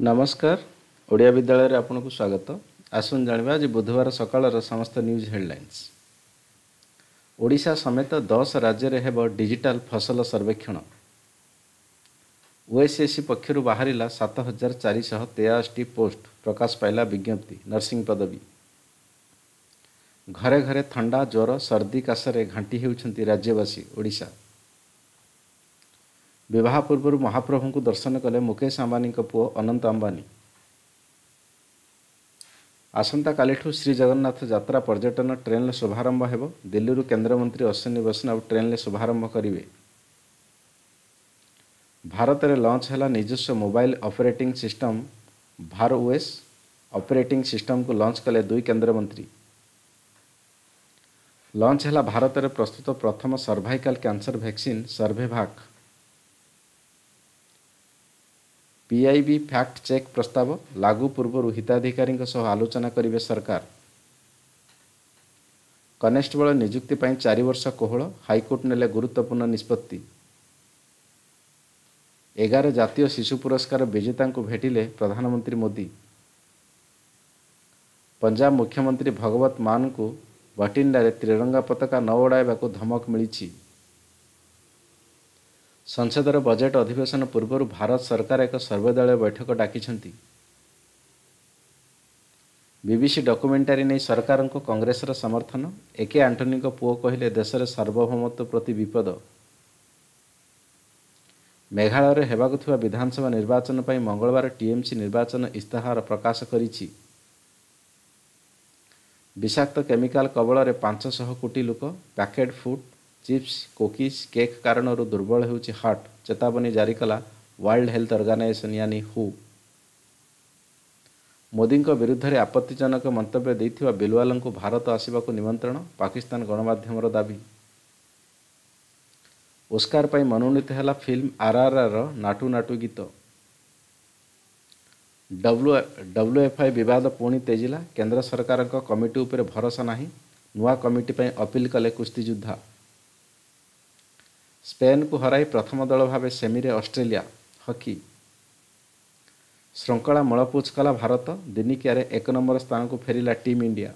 ନମସ୍କାର। ଓଡ଼ିଆ ବିଦ୍ୟାଳୟରେ ଆପଣଙ୍କୁ ସ୍ୱାଗତ। ଆସନ୍ତୁ ଜାଣିବା ଆଜି ବୁଧବାର ସକାଳର ସମସ୍ତ ନ୍ୟୁଜ୍ ହେଡ଼ଲାଇନ୍ସ ଓଡ଼ିଶା ସମେତ ଦଶ ରାଜ୍ୟରେ ହେବ ଡିଜିଟାଲ ଫସଲ ସର୍ବେକ୍ଷଣ। ଓଏସ୍ଏସ୍ସି ପକ୍ଷରୁ ବାହାରିଲା ସାତ ହଜାର ଚାରିଶହ ତେୟାଅଶୀଟି ପୋଷ୍ଟ ପ୍ରକାଶ ପାଇଲା ବିଜ୍ଞପ୍ତି ନର୍ସିଂ ପଦବୀ। ଘରେ ଘରେ ଥଣ୍ଡା ଜ୍ୱର ସର୍ଦ୍ଦି କାଶରେ ଘାଣ୍ଟି ହେଉଛନ୍ତି ରାଜ୍ୟବାସୀ ଓଡ଼ିଶା। ବିବାହ ପୂର୍ବରୁ ମହାପ୍ରଭୁଙ୍କୁ ଦର୍ଶନ କଲେ ମୁକେଶ ଆମ୍ବାନୀଙ୍କ ପୁଅ ଅନନ୍ତ ଆମ୍ବାନୀ। ଆସନ୍ତାକାଲିଠୁ ଶ୍ରୀଜଗନ୍ନାଥ ଯାତ୍ରା ପର୍ଯ୍ୟଟନ ଟ୍ରେନ୍ରେ ଶୁଭାରମ୍ଭ ହେବ। ଦିଲ୍ଲୀରୁ କେନ୍ଦ୍ରମନ୍ତ୍ରୀ ଅଶ୍ୱିନୀ ବୈଷ୍ଣବ ଟ୍ରେନ୍ରେ ଶୁଭାରମ୍ଭ କରିବେ। ଭାରତରେ ଲଞ୍ଚ ହେଲା ନିଜସ୍ୱ mobile operating system Bhar OS operating ସିଷ୍ଟମକୁ ଲଞ୍ଚ କଲେ ଦୁଇ କେନ୍ଦ୍ରମନ୍ତ୍ରୀ। ଲଞ୍ଚ ହେଲା ଭାରତରେ ପ୍ରସ୍ତୁତ ପ୍ରଥମ cervical cancer vaccine Cervavac. PIB fact check ପ୍ରସ୍ତାବ ଲାଗୁ ପୂର୍ବରୁ ହିତାଧିକାରୀଙ୍କ ସହ ଆଲୋଚନା କରିବେ ସରକାର କନେଷ୍ଟବଳ ନିଯୁକ୍ତି ପାଇଁ ଚାରି ବର୍ଷ କୋହଳ ହାଇକୋର୍ଟ ନେଲେ ଗୁରୁତ୍ୱପୂର୍ଣ୍ଣ ନିଷ୍ପତ୍ତି ଏଗାର ଜାତୀୟ ଶିଶୁ ପୁରସ୍କାର ବିଜେତାଙ୍କୁ ଭେଟିଲେ ପ୍ରଧାନମନ୍ତ୍ରୀ ମୋଦି ପଞ୍ଜାବ ମୁଖ୍ୟମନ୍ତ୍ରୀ ଭଗବତ ମାନଙ୍କୁ ବଟିଣ୍ଡାରେ ତ୍ରିରଙ୍ଗା ପତାକା ନ ଉଡ଼ାଇବାକୁ ଧମକ ମିଳିଛି ସଂସଦର ବଜେଟ୍ ଅଧିବେଶନ ପୂର୍ବରୁ ଭାରତ ସରକାର ଏକ ସର୍ବଦଳୀୟ ବୈଠକ ଡାକିଛନ୍ତି। ବିବିସି ଡକୁମେଣ୍ଟାରୀ ନେଇ ସରକାରଙ୍କୁ କଂଗ୍ରେସର ସମର୍ଥନ? ଏକେ ଆଣ୍ଟୋନିଙ୍କ ପୁଅ କହିଲେ ଦେଶରେ ସାର୍ବଭୌମତ୍ୱ ପ୍ରତି ବିପଦ। ମେଘାଳୟରେ ହେବାକୁ ଥିବା ବିଧାନସଭା ନିର୍ବାଚନ ପାଇଁ ମଙ୍ଗଳବାର ଟିଏମ୍ସି ନିର୍ବାଚନ ଇସ୍ତାହାର ପ୍ରକାଶ କରିଛି। ବିଷାକ୍ତ କେମିକାଲ କବଳରେ ପାଞ୍ଚଶହ କୋଟି ଲୋକ packet food chips cookies cake କାରଣରୁ ଦୁର୍ବଳ ହେଉଛି ହାର୍ଟ ଚେତାବନୀ ଜାରି କଲା ୱାର୍ଲଡ ହେଲ୍ଥ ଅର୍ଗାନାଇଜେସନ୍ ୟାନି ହୁ ମୋଦିଙ୍କ ବିରୁଦ୍ଧରେ ଆପତ୍ତିଜନକ ମନ୍ତବ୍ୟ ଦେଇଥିବା ବିଲୱାଲଙ୍କୁ ଭାରତ ଆସିବାକୁ ନିମନ୍ତ୍ରଣ ପାକିସ୍ତାନ ଗଣମାଧ୍ୟମର ଦାବି ଓସ୍କାର ପାଇଁ ମନୋନୀତ ହେଲା ଫିଲ୍ମ ଆର୍ଆର୍ଆର୍ର ନାଟୁ ନାଟୁ ଗୀତ ଡବ୍ଲ୍ୟୁ ଡବ୍ଲ୍ୟୁଏଫ୍ଆଇ ବିବାଦ ପୁଣି ତେଜିଲା କେନ୍ଦ୍ର ସରକାରଙ୍କ କମିଟି ଉପରେ ଭରସା ନାହିଁ ନୂଆ କମିଟି ପାଇଁ ଅପିଲ କଲେ କୁସ୍ତିଯୁଦ୍ଧା ସ୍ପେନ୍କୁ ହରାଇ ପ୍ରଥମ ଦଳ ଭାବେ ସେମିରେ ଅଷ୍ଟ୍ରେଲିଆ ହକି ଶୃଙ୍ଖଳା ମୂଳପୋଛ କଲା ଭାରତ ଦିନିକିଆରେ ଏକ ନମ୍ବର ସ୍ଥାନକୁ ଫେରିଲା ଟିମ୍ ଇଣ୍ଡିଆ।